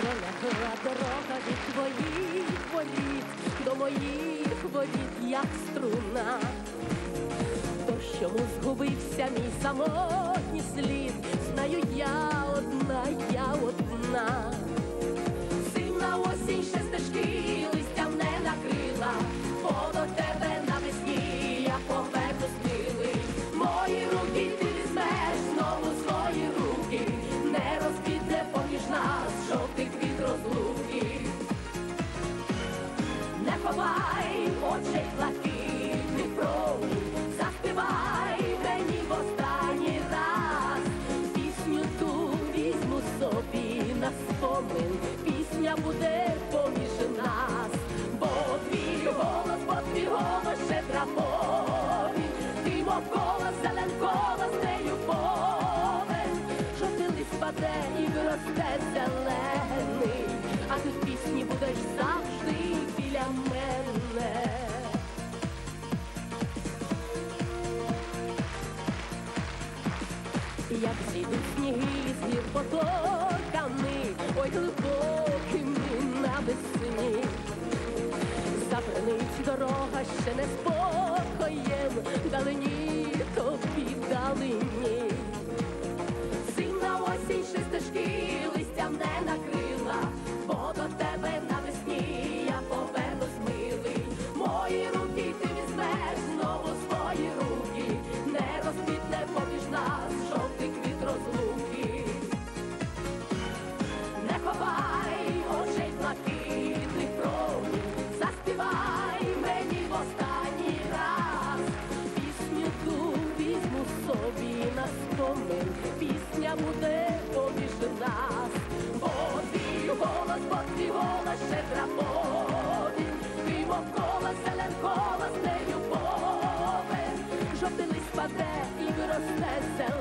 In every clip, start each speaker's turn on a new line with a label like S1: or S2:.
S1: пролягла дорога від твоїх воліт до моїх воліт, як струна, то чому згубився мій самотній слід, знаю я одна, я одна. росте зелений, а ти в пісні будеш завжди біля мене. Як зійдуть сніги з гір потоками, ой глибокими навесні, забринить дорога ще не спокоєм, далині тобі далині. was that sound?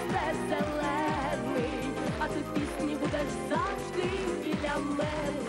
S1: беззелений, а ти в пісні будеш завжди біля мене.